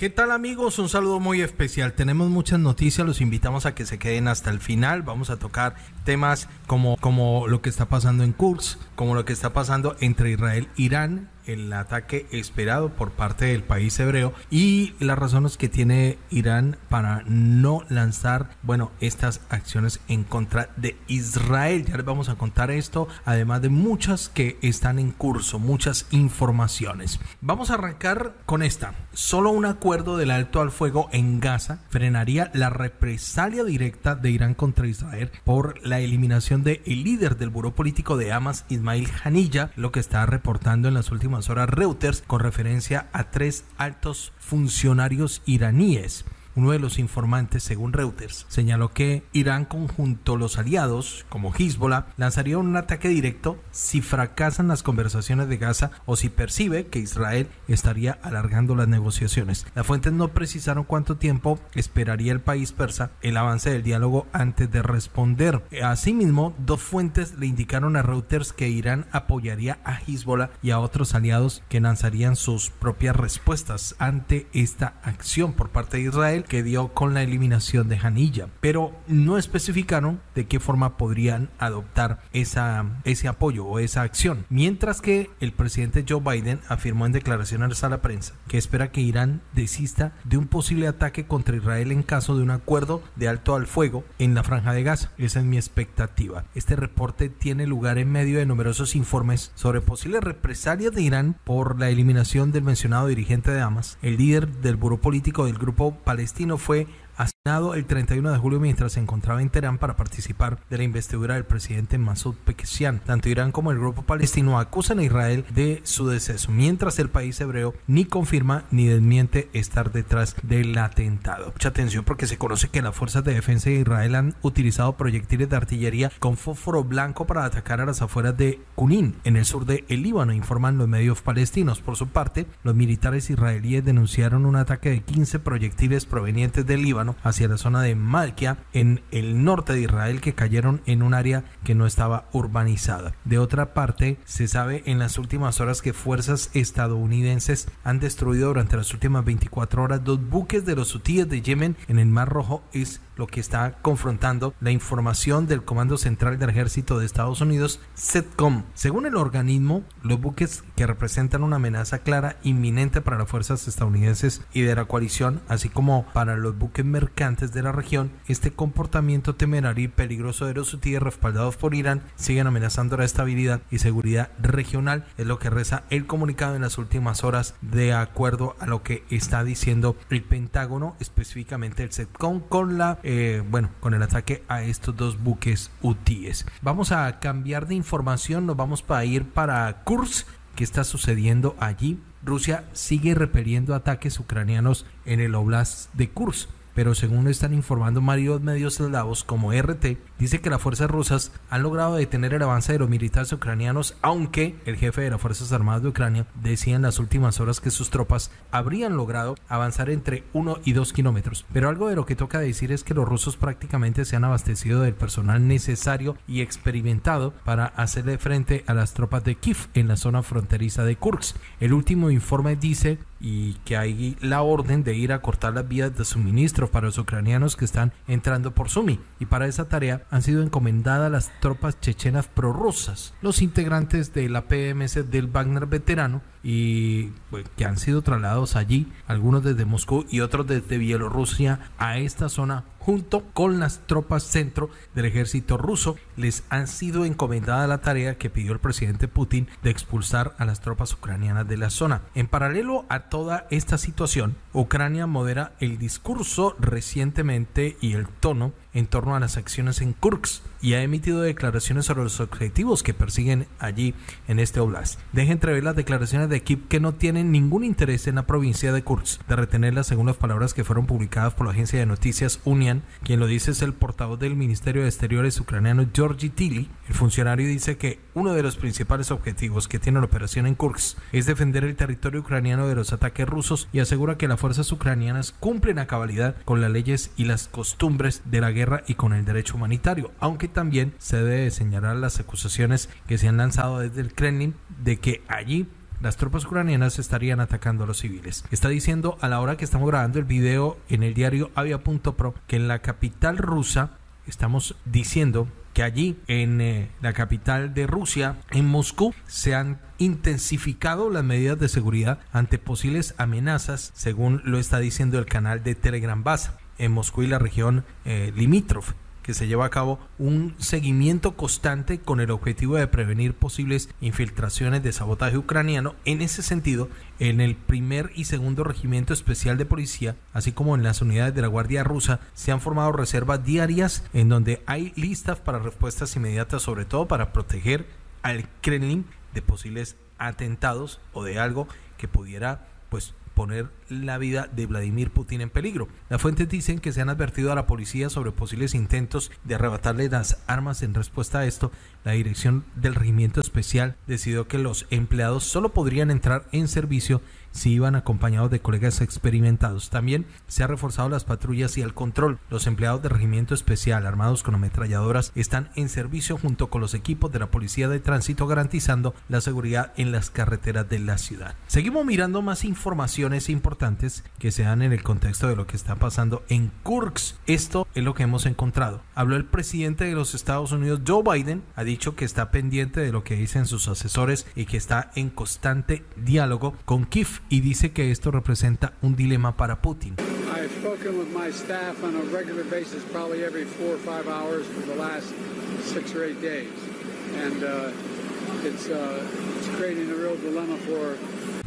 ¿Qué tal amigos? Un saludo muy especial. Tenemos muchas noticias, los invitamos a que se queden hasta el final. Vamos a tocar temas como, como lo que está pasando en Kursk, como lo que está pasando entre Israel e Irán, el ataque esperado por parte del país hebreo y las razones que tiene Irán para no lanzar, bueno, estas acciones en contra de Israel. Ya les vamos a contar esto, además de muchas que están en curso, muchas informaciones. Vamos a arrancar con esta. Solo un acuerdo del alto al fuego en Gaza frenaría la represalia directa de Irán contra Israel por la eliminación del el líder del buró político de Hamas, Ismail Hanilla, lo que está reportando en las últimas Reuters con referencia a tres altos funcionarios iraníes. Uno de los informantes, según Reuters, señaló que Irán conjunto los aliados, como Hezbollah, lanzaría un ataque directo si fracasan las conversaciones de Gaza o si percibe que Israel estaría alargando las negociaciones. Las fuentes no precisaron cuánto tiempo esperaría el país persa el avance del diálogo antes de responder. Asimismo, dos fuentes le indicaron a Reuters que Irán apoyaría a Hezbollah y a otros aliados que lanzarían sus propias respuestas ante esta acción por parte de Israel que dio con la eliminación de Janilla, pero no especificaron de qué forma podrían adoptar esa, ese apoyo o esa acción. Mientras que el presidente Joe Biden afirmó en declaraciones a la prensa que espera que Irán desista de un posible ataque contra Israel en caso de un acuerdo de alto al fuego en la franja de Gaza. Esa es mi expectativa. Este reporte tiene lugar en medio de numerosos informes sobre posibles represalias de Irán por la eliminación del mencionado dirigente de Hamas, el líder del buró político del grupo palestino destino fue asesinado el 31 de julio mientras se encontraba en Teherán para participar de la investidura del presidente Masoud Pekeshian. Tanto Irán como el grupo palestino acusan a Israel de su deceso, mientras el país hebreo ni confirma ni desmiente estar detrás del atentado. Mucha atención porque se conoce que las fuerzas de defensa de Israel han utilizado proyectiles de artillería con fósforo blanco para atacar a las afueras de Kunin, en el sur de el Líbano, informan los medios palestinos. Por su parte, los militares israelíes denunciaron un ataque de 15 proyectiles provenientes del Líbano hacia la zona de Malkia en el norte de Israel que cayeron en un área que no estaba urbanizada. De otra parte, se sabe en las últimas horas que fuerzas estadounidenses han destruido durante las últimas 24 horas dos buques de los hutíes de Yemen en el Mar Rojo. Es lo que está confrontando la información del Comando Central del Ejército de Estados Unidos, CETCOM. Según el organismo, los buques que representan una amenaza clara inminente para las fuerzas estadounidenses y de la coalición, así como para los buques mercantes de la región, este comportamiento temerario y peligroso de los hutíes respaldados por Irán siguen amenazando la estabilidad y seguridad regional, es lo que reza el comunicado en las últimas horas de acuerdo a lo que está diciendo el Pentágono, específicamente el CETCOM, con la eh, bueno, con el ataque a estos dos buques hutíes. Vamos a cambiar de información, nos vamos para ir para Kursk. ¿Qué está sucediendo allí? Rusia sigue repeliendo ataques ucranianos en el oblast de Kursk pero según lo están informando varios medios eslavos como RT, dice que las fuerzas rusas han logrado detener el avance de los militares ucranianos, aunque el jefe de las Fuerzas Armadas de Ucrania decía en las últimas horas que sus tropas habrían logrado avanzar entre 1 y 2 kilómetros. Pero algo de lo que toca decir es que los rusos prácticamente se han abastecido del personal necesario y experimentado para hacerle frente a las tropas de Kiev en la zona fronteriza de Kursk. El último informe dice y que hay la orden de ir a cortar las vías de suministro para los ucranianos que están entrando por Sumi. Y para esa tarea han sido encomendadas las tropas chechenas prorrusas, los integrantes de la PMS del Wagner veterano y pues, que han sido trasladados allí, algunos desde Moscú y otros desde Bielorrusia a esta zona junto con las tropas centro del ejército ruso, les han sido encomendada la tarea que pidió el presidente Putin de expulsar a las tropas ucranianas de la zona. En paralelo a toda esta situación, Ucrania modera el discurso recientemente y el tono en torno a las acciones en Kursk y ha emitido declaraciones sobre los objetivos que persiguen allí en este oblast. Deja entrever las declaraciones de Kiev que no tienen ningún interés en la provincia de Kursk de retenerlas según las palabras que fueron publicadas por la agencia de noticias Union. Quien lo dice es el portavoz del Ministerio de Exteriores ucraniano Georgi Tilly. El funcionario dice que uno de los principales objetivos que tiene la operación en Kursk es defender el territorio ucraniano de los ataques rusos y asegura que las fuerzas ucranianas cumplen a cabalidad con las leyes y las costumbres de la guerra y con el derecho humanitario, aunque también se debe señalar las acusaciones que se han lanzado desde el Kremlin de que allí las tropas ucranianas estarían atacando a los civiles. Está diciendo a la hora que estamos grabando el video en el diario Avia.pro que en la capital rusa estamos diciendo que allí en eh, la capital de Rusia, en Moscú, se han intensificado las medidas de seguridad ante posibles amenazas, según lo está diciendo el canal de Telegram Basa, en Moscú y la región eh, limítrofe que se lleva a cabo un seguimiento constante con el objetivo de prevenir posibles infiltraciones de sabotaje ucraniano. En ese sentido, en el primer y segundo regimiento especial de policía, así como en las unidades de la Guardia rusa, se han formado reservas diarias en donde hay listas para respuestas inmediatas, sobre todo para proteger al Kremlin de posibles atentados o de algo que pudiera pues poner la vida de Vladimir Putin en peligro. Las fuentes dicen que se han advertido a la policía sobre posibles intentos de arrebatarle las armas en respuesta a esto. La dirección del regimiento especial decidió que los empleados solo podrían entrar en servicio si iban acompañados de colegas experimentados. También se ha reforzado las patrullas y el control. Los empleados del regimiento especial armados con ametralladoras están en servicio junto con los equipos de la policía de tránsito garantizando la seguridad en las carreteras de la ciudad. Seguimos mirando más informaciones importantes que se dan en el contexto de lo que está pasando en Kursk. Esto es lo que hemos encontrado. Habló el presidente de los Estados Unidos, Joe Biden, ha dicho que está pendiente de lo que dicen sus asesores y que está en constante diálogo con Kiev y dice que esto representa un dilema para Putin.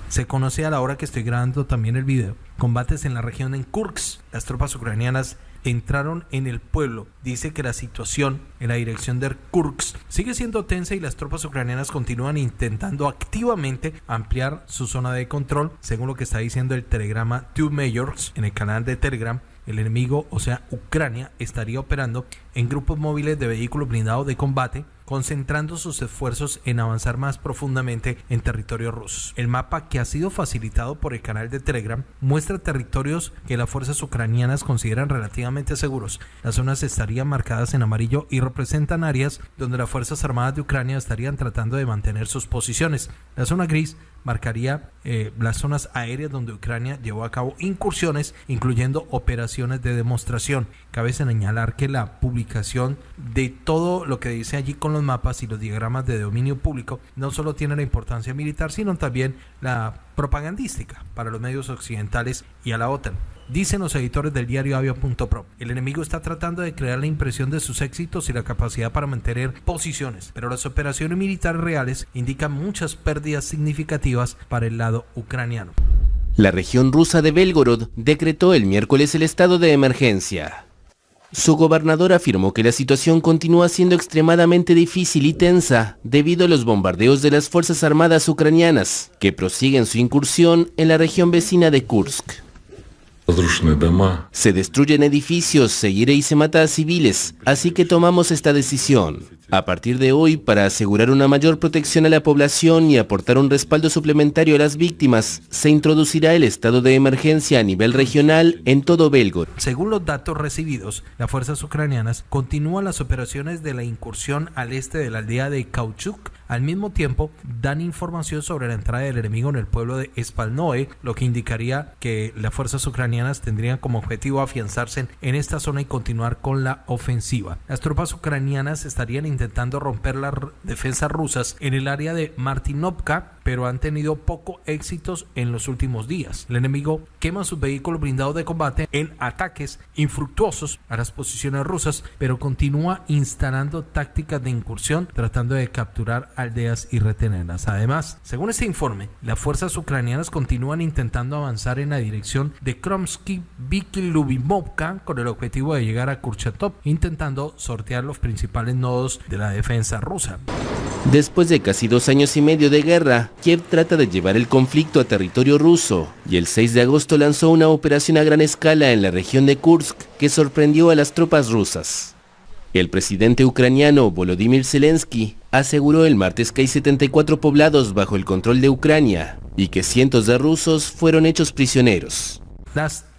Se conoce a la hora que estoy grabando también el video. Combates en la región en Kursk. Las tropas ucranianas entraron en el pueblo. Dice que la situación en la dirección de Kursk sigue siendo tensa y las tropas ucranianas continúan intentando activamente ampliar su zona de control, según lo que está diciendo el telegrama Two Majors en el canal de Telegram el enemigo, o sea, Ucrania, estaría operando en grupos móviles de vehículos blindados de combate, concentrando sus esfuerzos en avanzar más profundamente en territorio ruso. El mapa que ha sido facilitado por el canal de Telegram muestra territorios que las fuerzas ucranianas consideran relativamente seguros. Las zonas estarían marcadas en amarillo y representan áreas donde las Fuerzas Armadas de Ucrania estarían tratando de mantener sus posiciones. La zona gris marcaría eh, las zonas aéreas donde Ucrania llevó a cabo incursiones, incluyendo operaciones de demostración. Cabe señalar que la publicación de todo lo que dice allí con los mapas y los diagramas de dominio público no solo tiene la importancia militar, sino también la propagandística para los medios occidentales y a la OTAN. Dicen los editores del diario Avia.pro, el enemigo está tratando de crear la impresión de sus éxitos y la capacidad para mantener posiciones, pero las operaciones militares reales indican muchas pérdidas significativas para el lado ucraniano. La región rusa de Belgorod decretó el miércoles el estado de emergencia. Su gobernador afirmó que la situación continúa siendo extremadamente difícil y tensa debido a los bombardeos de las Fuerzas Armadas ucranianas, que prosiguen su incursión en la región vecina de Kursk. Se destruyen edificios, se hiere y se mata a civiles, así que tomamos esta decisión. A partir de hoy, para asegurar una mayor protección a la población y aportar un respaldo suplementario a las víctimas, se introducirá el estado de emergencia a nivel regional en todo Belgorod. Según los datos recibidos, las fuerzas ucranianas continúan las operaciones de la incursión al este de la aldea de Kauchuk al mismo tiempo, dan información sobre la entrada del enemigo en el pueblo de Spalnoe, lo que indicaría que las fuerzas ucranianas tendrían como objetivo afianzarse en esta zona y continuar con la ofensiva. Las tropas ucranianas estarían intentando romper las defensas rusas en el área de Martinovka, pero han tenido poco éxitos en los últimos días. El enemigo quema sus vehículos blindados de combate en ataques infructuosos a las posiciones rusas, pero continúa instalando tácticas de incursión tratando de capturar aldeas y retenerlas. Además, según este informe, las fuerzas ucranianas continúan intentando avanzar en la dirección de Kromsky Lubimовka con el objetivo de llegar a Kurchatov, intentando sortear los principales nodos de la defensa rusa. Después de casi dos años y medio de guerra, Kiev trata de llevar el conflicto a territorio ruso y el 6 de agosto lanzó una operación a gran escala en la región de Kursk que sorprendió a las tropas rusas. El presidente ucraniano Volodymyr Zelensky aseguró el martes que hay 74 poblados bajo el control de Ucrania y que cientos de rusos fueron hechos prisioneros.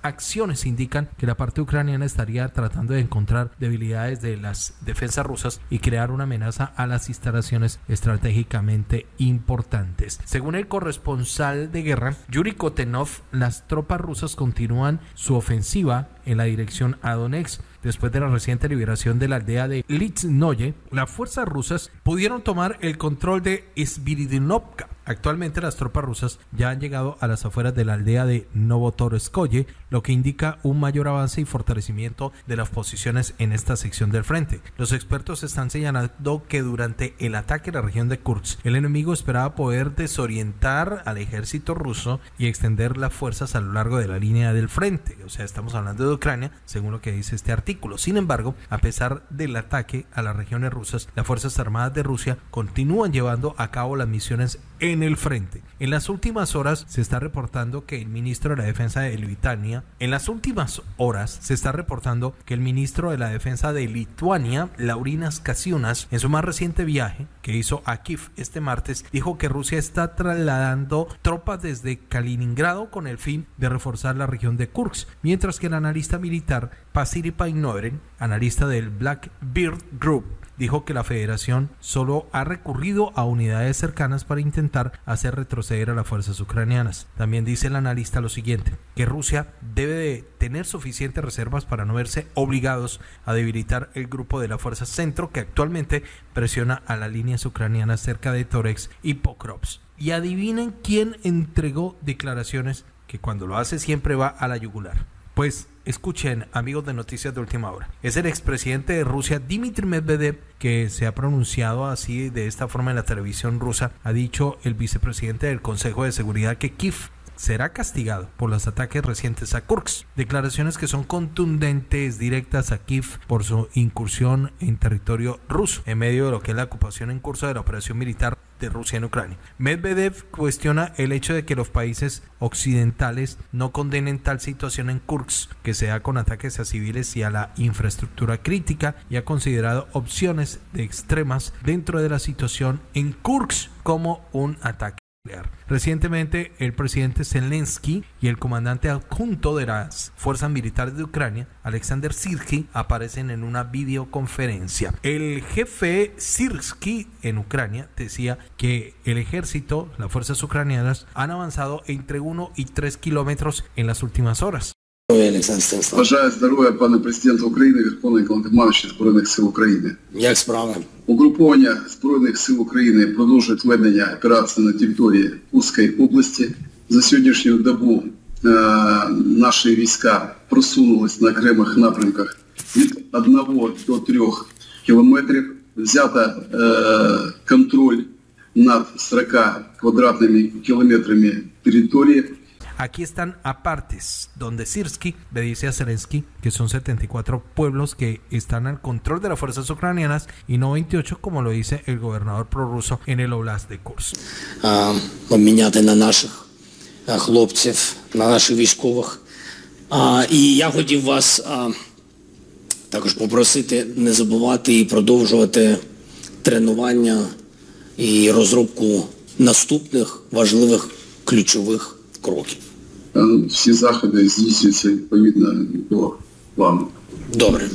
Acciones indican que la parte ucraniana estaría tratando de encontrar debilidades de las defensas rusas y crear una amenaza a las instalaciones estratégicamente importantes. Según el corresponsal de guerra, Yuri Kotenov, las tropas rusas continúan su ofensiva en la dirección a Donetsk. Después de la reciente liberación de la aldea de Litsnoye, las fuerzas rusas pudieron tomar el control de Sviridinovka, Actualmente las tropas rusas ya han llegado a las afueras de la aldea de Novotorskoye, lo que indica un mayor avance y fortalecimiento de las posiciones en esta sección del frente. Los expertos están señalando que durante el ataque a la región de Kursk, el enemigo esperaba poder desorientar al ejército ruso y extender las fuerzas a lo largo de la línea del frente. O sea, estamos hablando de Ucrania, según lo que dice este artículo. Sin embargo, a pesar del ataque a las regiones rusas, las Fuerzas Armadas de Rusia continúan llevando a cabo las misiones en el frente. En las últimas horas se está reportando que el ministro de la Defensa de Lituania, en las últimas horas se está reportando que el ministro de la Defensa de Lituania, Laurinas Kasiunas, en su más reciente viaje que hizo a Kiev este martes, dijo que Rusia está trasladando tropas desde Kaliningrado con el fin de reforzar la región de Kursk, mientras que el analista militar Pasiri Painoren, analista del Black Beard Group, dijo que la federación solo ha recurrido a unidades cercanas para intentar hacer retroceder a las fuerzas ucranianas. También dice el analista lo siguiente, que Rusia debe de tener suficientes reservas para no verse obligados a debilitar el grupo de la fuerza centro que actualmente presiona a las líneas ucranianas cerca de Torex y Pokrovsk. Y adivinen quién entregó declaraciones que cuando lo hace siempre va a la yugular. Pues escuchen, amigos de Noticias de Última Hora. Es el expresidente de Rusia, Dmitry Medvedev, que se ha pronunciado así de esta forma en la televisión rusa. Ha dicho el vicepresidente del Consejo de Seguridad que Kiev será castigado por los ataques recientes a Kursk. Declaraciones que son contundentes, directas a Kiev por su incursión en territorio ruso, en medio de lo que es la ocupación en curso de la operación militar de Rusia en Ucrania. Medvedev cuestiona el hecho de que los países occidentales no condenen tal situación en Kursk, que sea con ataques a civiles y a la infraestructura crítica, y ha considerado opciones de extremas dentro de la situación en Kursk como un ataque. Recientemente, el presidente Zelensky y el comandante adjunto de las fuerzas militares de Ucrania, Alexander Sirsky, aparecen en una videoconferencia. El jefe Sirsky en Ucrania decía que el ejército, las fuerzas ucranianas, han avanzado entre 1 y 3 kilómetros en las últimas horas. Бажаю здоров'я, пане президенту України, Верховний Головнокомандуючий Збройних сил України. Як справи? Угруповання Збройних сил України продовжують ведення операції на території Курської області. За сьогоднішню добу е, наші війська просунулись на окремих напрямках від 1 до 3 кілометрів. Взято е, контроль над 40 квадратними кілометрами території. Aquí están apartes, donde Sirsky le dice a Zelensky que son 74 pueblos que están al control de las fuerzas ucranianas y no 28 como lo dice el gobernador prorruso en el Oblast de Kursk. Хлопців, на наших військових. І я хотів вас також попросити не забувати і продовжувати тренування і розробку наступних важливих ключових кроків. Всі заходи здійснюються відповідно до плану. Добре.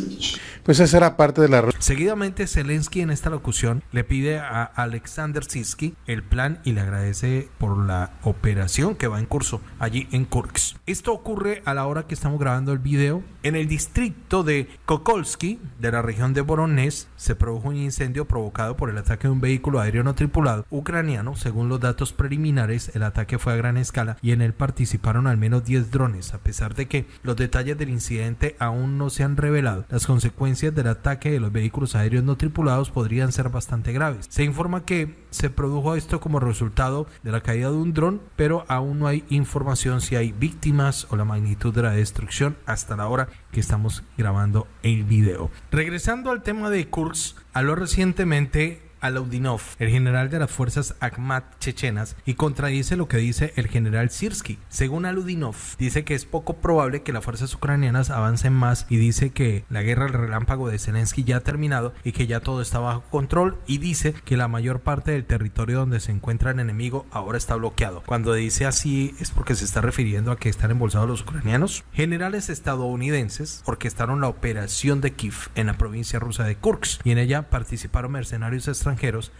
Pues esa era parte de la... Seguidamente, Zelensky en esta locución le pide a Alexander Sirsky el plan y le agradece por la operación que va en curso allí en Kursk. Esto ocurre a la hora que estamos grabando el video. En el distrito de Kokolsky, de la región de Voronezh, se produjo un incendio provocado por el ataque de un vehículo aéreo no tripulado ucraniano. Según los datos preliminares, el ataque fue a gran escala y en él participaron al menos 10 drones. A pesar de que los detalles del incidente aún no se han revelado, las consecuencias del ataque de los vehículos aéreos no tripulados podrían ser bastante graves. Se informa que se produjo esto como resultado de la caída de un dron, pero aún no hay información si hay víctimas o la magnitud de la destrucción hasta la hora que estamos grabando el video. Regresando al tema de Kursk, habló recientemente Alaudinov, el general de las fuerzas Akhmat chechenas, y contradice lo que dice el general Sirsky. Según Aludinov, dice que es poco probable que las fuerzas ucranianas avancen más y dice que la guerra del relámpago de Zelensky ya ha terminado y que ya todo está bajo control y dice que la mayor parte del territorio donde se encuentra el enemigo ahora está bloqueado. Cuando dice así es porque se está refiriendo a que están embolsados los ucranianos. Generales estadounidenses orquestaron la operación de Kiev en la provincia rusa de Kursk y en ella participaron mercenarios extranjeros,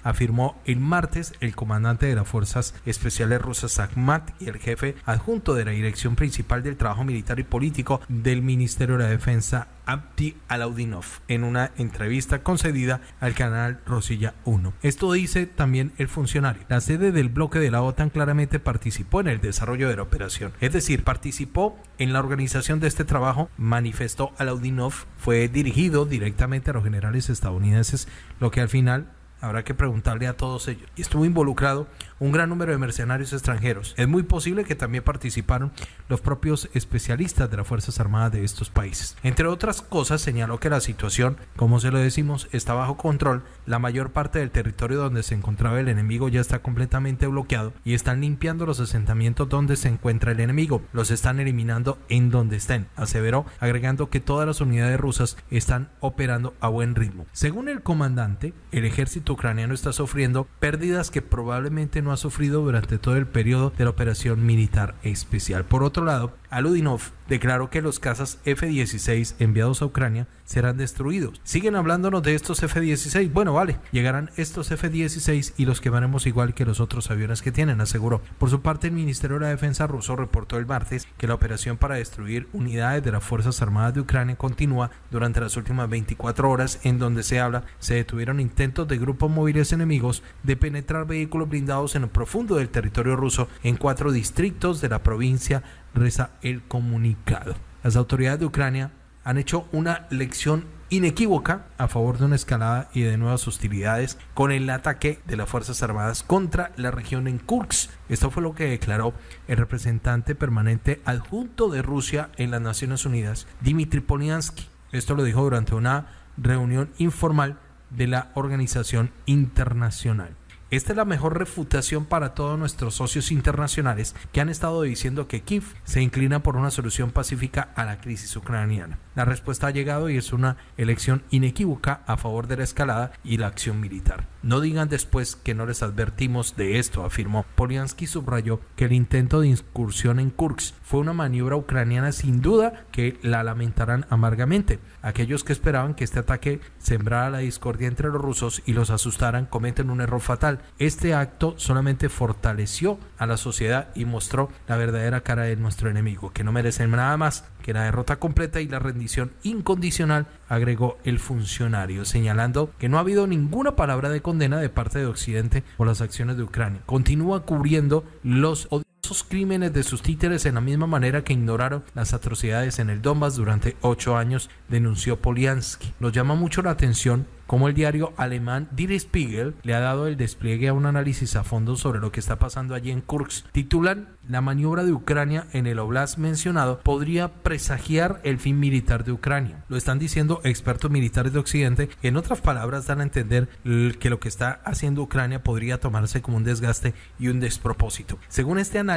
afirmó el martes el comandante de las fuerzas especiales rusas Akhmat y el jefe adjunto de la dirección principal del trabajo militar y político del Ministerio de la Defensa Abdi Alaudinov en una entrevista concedida al canal Rosilla 1. Esto dice también el funcionario. La sede del bloque de la OTAN claramente participó en el desarrollo de la operación, es decir, participó en la organización de este trabajo, manifestó Alaudinov, fue dirigido directamente a los generales estadounidenses, lo que al final habrá que preguntarle a todos ellos. Y estuvo involucrado un gran número de mercenarios extranjeros. Es muy posible que también participaron los propios especialistas de las Fuerzas Armadas de estos países. Entre otras cosas, señaló que la situación, como se lo decimos, está bajo control. La mayor parte del territorio donde se encontraba el enemigo ya está completamente bloqueado y están limpiando los asentamientos donde se encuentra el enemigo. Los están eliminando en donde estén, aseveró, agregando que todas las unidades rusas están operando a buen ritmo. Según el comandante, el ejército ucraniano está sufriendo pérdidas que probablemente no ha sufrido durante todo el periodo de la operación militar especial. Por otro lado, Aludinov declaró que los cazas F-16 enviados a Ucrania serán destruidos. Siguen hablándonos de estos F-16. Bueno, vale, llegarán estos F-16 y los quemaremos igual que los otros aviones que tienen, aseguró. Por su parte, el Ministerio de la Defensa ruso reportó el martes que la operación para destruir unidades de las Fuerzas Armadas de Ucrania continúa durante las últimas 24 horas, en donde se habla se detuvieron intentos de grupos móviles enemigos de penetrar vehículos blindados en lo profundo del territorio ruso en cuatro distritos de la provincia reza el comunicado. Las autoridades de Ucrania han hecho una lección inequívoca a favor de una escalada y de nuevas hostilidades con el ataque de las Fuerzas Armadas contra la región en Kursk. Esto fue lo que declaró el representante permanente adjunto de Rusia en las Naciones Unidas, Dmitry Polyansky. Esto lo dijo durante una reunión informal de la organización internacional. Esta es la mejor refutación para todos nuestros socios internacionales que han estado diciendo que Kiev se inclina por una solución pacífica a la crisis ucraniana. La respuesta ha llegado y es una elección inequívoca a favor de la escalada y la acción militar. No digan después que no les advertimos de esto, afirmó. Poliansky subrayó que el intento de incursión en Kursk fue una maniobra ucraniana sin duda que la lamentarán amargamente. Aquellos que esperaban que este ataque sembrara la discordia entre los rusos y los asustaran cometen un error fatal. Este acto solamente fortaleció a la sociedad y mostró la verdadera cara de nuestro enemigo, que no merecen nada más que la derrota completa y la rendición incondicional, agregó el funcionario, señalando que no ha habido ninguna palabra de condena de parte de Occidente por las acciones de Ucrania. Continúa cubriendo los odiosos crímenes de sus títeres en la misma manera que ignoraron las atrocidades en el Donbass durante ocho años, denunció Poliansky. Nos llama mucho la atención como el diario alemán Die Spiegel le ha dado el despliegue a un análisis a fondo sobre lo que está pasando allí en Kursk. Titulan La maniobra de Ucrania en el oblast mencionado podría presagiar el fin militar de Ucrania. Lo están diciendo expertos militares de Occidente. En otras palabras, dan a entender que lo que está haciendo Ucrania podría tomarse como un desgaste y un despropósito. Según este análisis,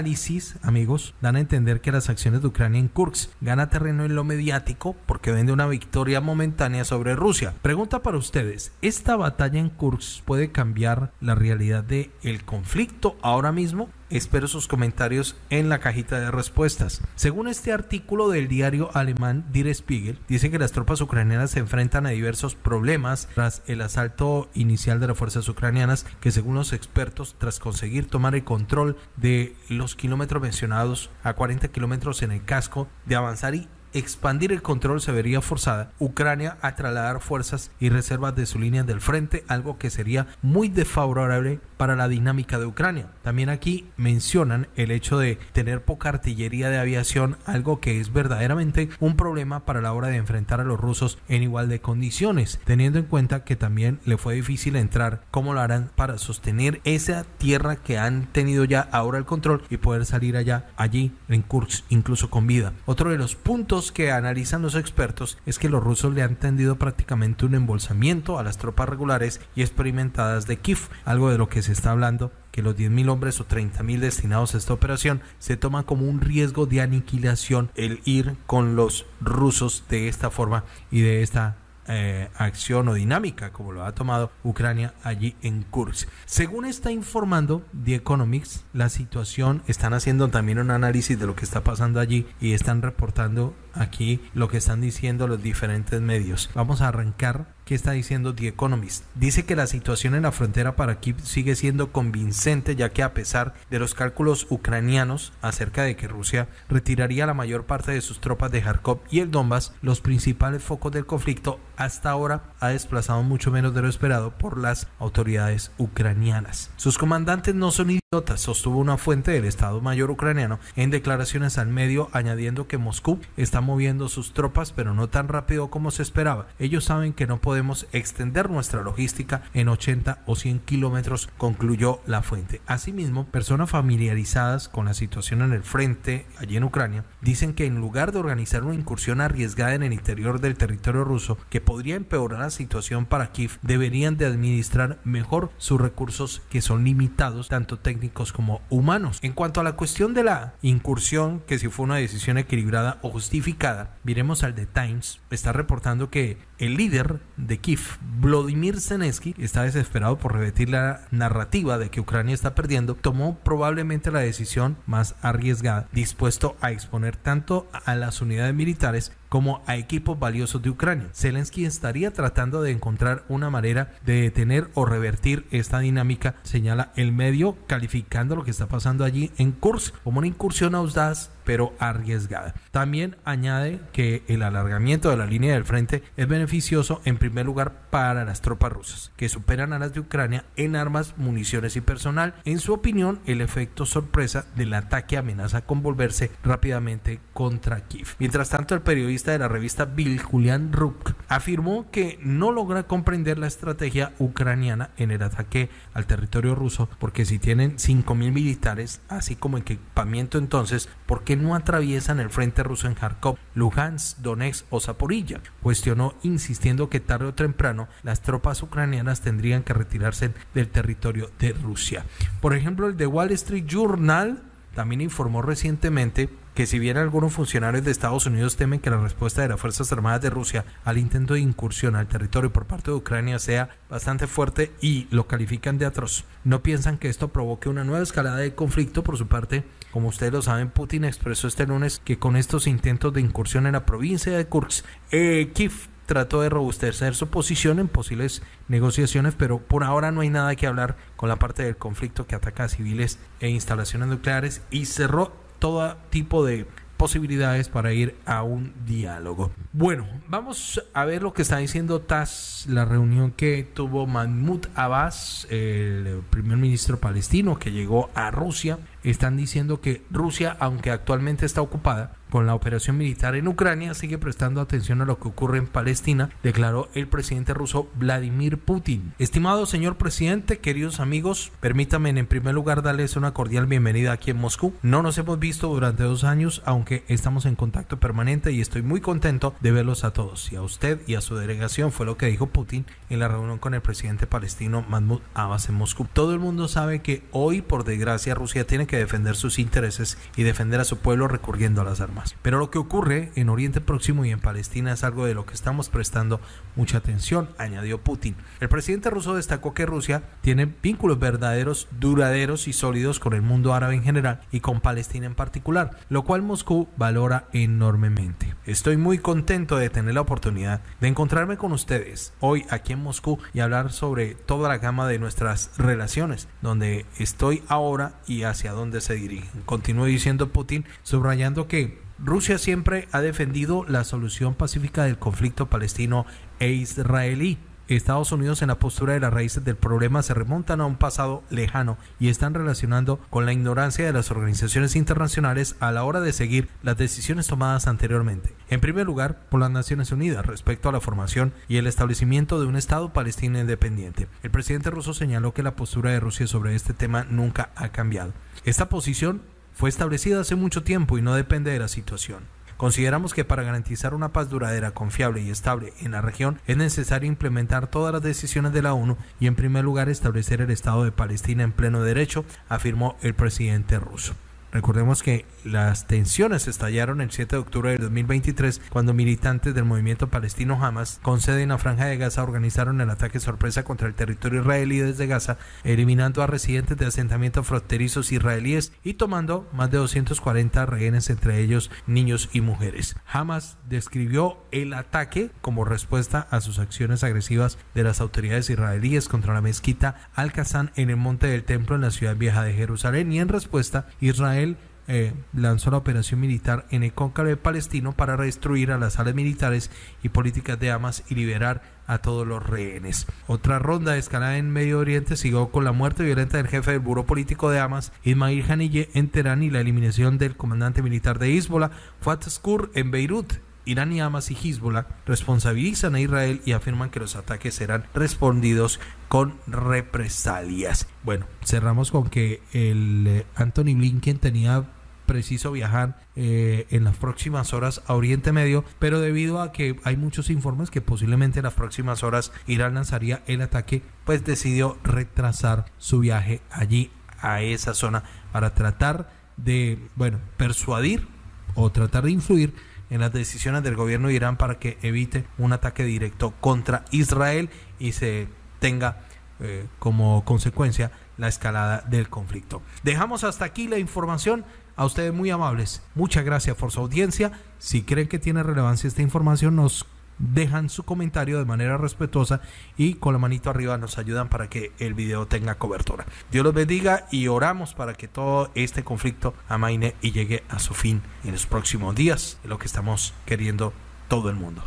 amigos, dan a entender que las acciones de Ucrania en Kursk gana terreno en lo mediático porque vende una victoria momentánea sobre Rusia. Pregunta para usted ¿esta batalla en Kursk puede cambiar la realidad del el conflicto ahora mismo? Espero sus comentarios en la cajita de respuestas. Según este artículo del diario alemán Die Spiegel, dice que las tropas ucranianas se enfrentan a diversos problemas tras el asalto inicial de las fuerzas ucranianas que según los expertos, tras conseguir tomar el control de los kilómetros mencionados a 40 kilómetros en el casco, de avanzar y expandir el control se vería forzada Ucrania a trasladar fuerzas y reservas de su línea del frente, algo que sería muy desfavorable para la dinámica de Ucrania. También aquí mencionan el hecho de tener poca artillería de aviación, algo que es verdaderamente un problema para la hora de enfrentar a los rusos en igual de condiciones, teniendo en cuenta que también le fue difícil entrar, cómo lo harán para sostener esa tierra que han tenido ya ahora el control y poder salir allá, allí en Kursk, incluso con vida. Otro de los puntos que analizan los expertos es que los rusos le han tendido prácticamente un embolsamiento a las tropas regulares y experimentadas de Kiev, algo de lo que se está hablando que los 10.000 hombres o 30.000 destinados a esta operación se toma como un riesgo de aniquilación el ir con los rusos de esta forma y de esta eh, acción o dinámica como lo ha tomado Ucrania allí en Kursk. Según está informando The Economics, la situación, están haciendo también un análisis de lo que está pasando allí y están reportando aquí lo que están diciendo los diferentes medios. Vamos a arrancar qué está diciendo The Economist. Dice que la situación en la frontera para Kiev sigue siendo convincente ya que a pesar de los cálculos ucranianos acerca de que Rusia retiraría la mayor parte de sus tropas de Kharkov y el Donbass, los principales focos del conflicto hasta ahora ha desplazado mucho menos de lo esperado por las autoridades ucranianas. Sus comandantes no son idiotas, sostuvo una fuente del Estado Mayor ucraniano en declaraciones al medio añadiendo que Moscú está moviendo sus tropas, pero no tan rápido como se esperaba. Ellos saben que no podemos extender nuestra logística en 80 o 100 kilómetros, concluyó la fuente. Asimismo, personas familiarizadas con la situación en el frente, allí en Ucrania, dicen que en lugar de organizar una incursión arriesgada en el interior del territorio ruso, que podría empeorar situación para Kiev, deberían de administrar mejor sus recursos que son limitados, tanto técnicos como humanos. En cuanto a la cuestión de la incursión, que si fue una decisión equilibrada o justificada, miremos al The Times, está reportando que el líder de Kiev, Vladimir Zelensky, está desesperado por repetir la narrativa de que Ucrania está perdiendo, tomó probablemente la decisión más arriesgada, dispuesto a exponer tanto a las unidades militares como a equipos valiosos de Ucrania. Zelensky estaría tratando de encontrar una manera de detener o revertir esta dinámica, señala el medio, calificando lo que está pasando allí en Kursk como una incursión audaz pero arriesgada. También añade que el alargamiento de la línea del frente es beneficioso en primer lugar para las tropas rusas, que superan a las de Ucrania en armas, municiones y personal. En su opinión, el efecto sorpresa del ataque amenaza con volverse rápidamente contra Kiev. Mientras tanto, el periodista de la revista Bill, Julian Rook, afirmó que no logra comprender la estrategia ucraniana en el ataque al territorio ruso, porque si tienen 5.000 militares, así como equipamiento entonces, ¿por qué no atraviesan el frente ruso en Kharkov, Luhansk, Donetsk o Zaporilla? Cuestionó insistiendo que tarde o temprano las tropas ucranianas tendrían que retirarse del territorio de Rusia. Por ejemplo, el The Wall Street Journal también informó recientemente que si bien algunos funcionarios de Estados Unidos temen que la respuesta de las Fuerzas Armadas de Rusia al intento de incursión al territorio por parte de Ucrania sea bastante fuerte y lo califican de atroz, no piensan que esto provoque una nueva escalada de conflicto. Por su parte, como ustedes lo saben, Putin expresó este lunes que con estos intentos de incursión en la provincia de Kursk, eh, Kiev trató de robustecer su posición en posibles negociaciones, pero por ahora no hay nada que hablar con la parte del conflicto que ataca a civiles e instalaciones nucleares y cerró todo tipo de posibilidades para ir a un diálogo. Bueno, vamos a ver lo que está diciendo TAS, la reunión que tuvo Mahmoud Abbas, el primer ministro palestino que llegó a Rusia. Están diciendo que Rusia, aunque actualmente está ocupada, con la operación militar en Ucrania sigue prestando atención a lo que ocurre en Palestina, declaró el presidente ruso Vladimir Putin. Estimado señor presidente, queridos amigos, permítanme en primer lugar darles una cordial bienvenida aquí en Moscú. No nos hemos visto durante dos años, aunque estamos en contacto permanente y estoy muy contento de verlos a todos. Y a usted y a su delegación fue lo que dijo Putin en la reunión con el presidente palestino Mahmoud Abbas en Moscú. Todo el mundo sabe que hoy, por desgracia, Rusia tiene que defender sus intereses y defender a su pueblo recurriendo a las armas. Pero lo que ocurre en Oriente Próximo y en Palestina es algo de lo que estamos prestando mucha atención, añadió Putin. El presidente ruso destacó que Rusia tiene vínculos verdaderos, duraderos y sólidos con el mundo árabe en general y con Palestina en particular, lo cual Moscú valora enormemente. Estoy muy contento de tener la oportunidad de encontrarme con ustedes hoy aquí en Moscú y hablar sobre toda la gama de nuestras relaciones, donde estoy ahora y hacia dónde se dirigen. Continuó diciendo Putin, subrayando que Rusia siempre ha defendido la solución pacífica del conflicto palestino e israelí Estados Unidos en la postura de las raíces del problema se remontan a un pasado lejano y están relacionando con la ignorancia de las organizaciones internacionales a la hora de seguir las decisiones tomadas anteriormente. En primer lugar, por las Naciones Unidas respecto a la formación y el establecimiento de un Estado palestino independiente. El presidente ruso señaló que la postura de Rusia sobre este tema nunca ha cambiado. Esta posición fue establecida hace mucho tiempo y no depende de la situación. Consideramos que para garantizar una paz duradera, confiable y estable en la región es necesario implementar todas las decisiones de la ONU y en primer lugar establecer el Estado de Palestina en pleno derecho, afirmó el presidente ruso. Recordemos que las tensiones estallaron el 7 de octubre de 2023 cuando militantes del movimiento palestino Hamas con sede en la franja de Gaza organizaron el ataque sorpresa contra el territorio israelí desde Gaza, eliminando a residentes de asentamientos fronterizos israelíes y tomando más de 240 rehenes, entre ellos niños y mujeres. Hamas describió el ataque como respuesta a sus acciones agresivas de las autoridades israelíes contra la mezquita Al-Qassam en el monte del templo en la ciudad vieja de Jerusalén y en respuesta Israel eh, lanzó la operación militar en el cóncavo palestino para destruir a las salas militares y políticas de Hamas y liberar a todos los rehenes. Otra ronda de escalada en Medio Oriente siguió con la muerte violenta del jefe del buró político de Hamas, Ismail Haniyeh, en Teherán y la eliminación del comandante militar de Hezbollah, Fuad Skur, en Beirut. Irán y Hamas y Hezbollah responsabilizan a Israel y afirman que los ataques serán respondidos con represalias. Bueno, cerramos con que el eh, Anthony Blinken tenía preciso viajar eh, en las próximas horas a Oriente Medio, pero debido a que hay muchos informes que posiblemente en las próximas horas Irán lanzaría el ataque, pues decidió retrasar su viaje allí a esa zona para tratar de, bueno, persuadir o tratar de influir en las decisiones del gobierno de Irán para que evite un ataque directo contra Israel y se tenga eh, como consecuencia la escalada del conflicto. Dejamos hasta aquí la información. A ustedes muy amables. Muchas gracias por su audiencia. Si creen que tiene relevancia esta información, nos dejan su comentario de manera respetuosa y con la manito arriba nos ayudan para que el video tenga cobertura. Dios los bendiga y oramos para que todo este conflicto amaine y llegue a su fin en los próximos días, lo que estamos queriendo todo el mundo.